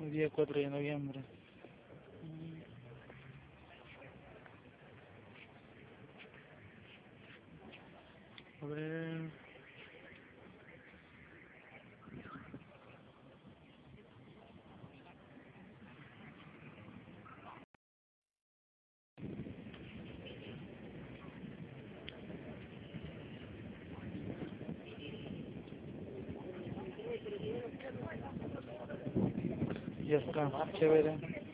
El día 4 de noviembre. जिसका छः बजे।